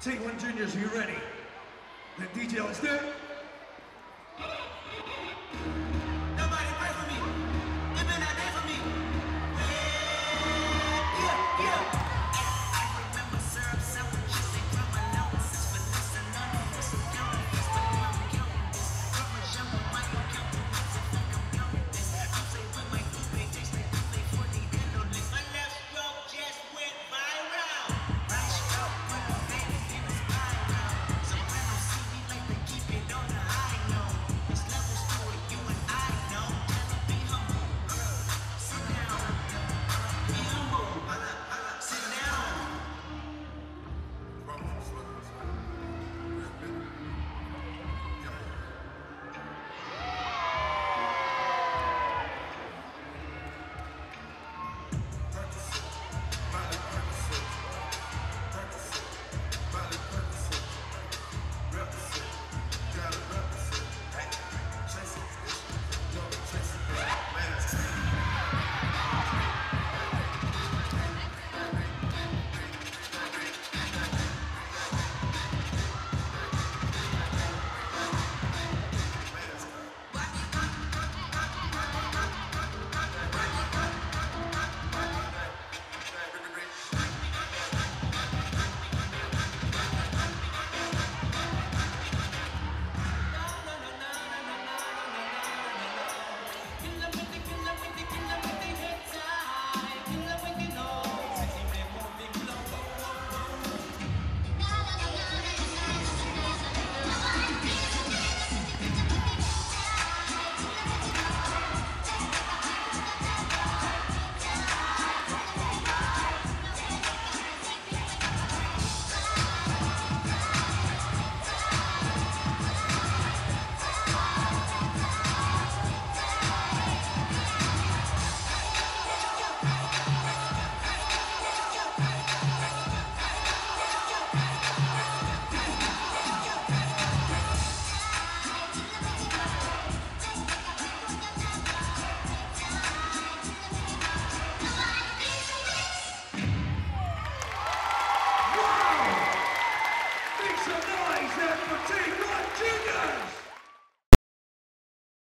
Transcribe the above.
Take one juniors, are you ready? The let's do it. Isaac Fatima Jr.